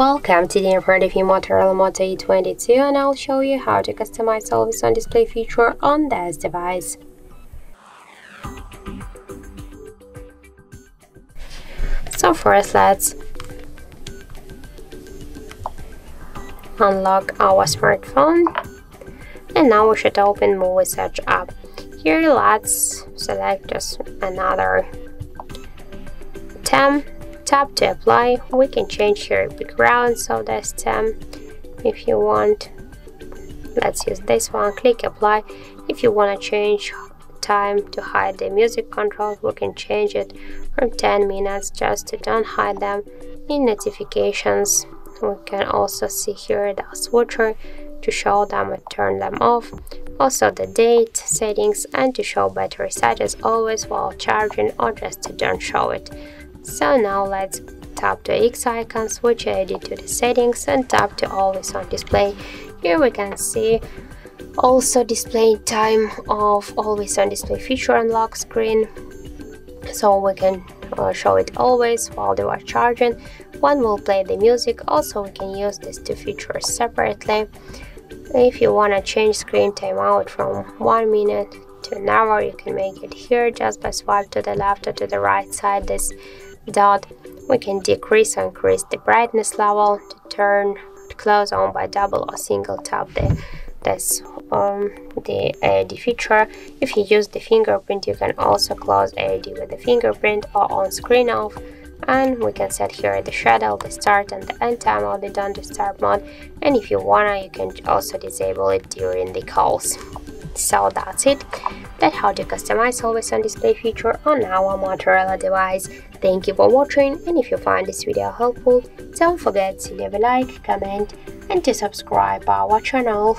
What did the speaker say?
Welcome to the in front Motorola Moto E22 and I'll show you how to customize always on display feature on this device. So first let's unlock our smartphone and now we should open Muviz Edge app. Here let's select just another tap to apply. We can change here background so this stem um, if you want let's use this one click apply. If you want to change time to hide the music controls we can change it from 10 minutes just to don't hide them. In notifications we can also see here the switcher to show them and turn them off. Also the date settings and to show battery status always while charging or just to don't show it so now let's tap the X icon, switch edit to the settings and tap to always on display. Here we can see also display time of always on display feature on lock screen. So we can uh, show it always while they are charging. One will play the music. Also we can use these two features separately. If you want to change screen timeout from one minute to an hour, you can make it here just by swipe to the left or to the right side. This dot we can decrease or increase the brightness level to turn to close on by double or single tap the this um, the AOD feature. If you use the fingerprint, you can also close AOD with the fingerprint or on screen off. And we can set here the shadow, the start and the end time of the don't disturb mode. And if you wanna, you can also disable it during the calls. So that's it. That's how to customize always on display feature on our Motorola device. Thank you for watching and if you find this video helpful, don't forget to leave a like, comment and to subscribe our channel.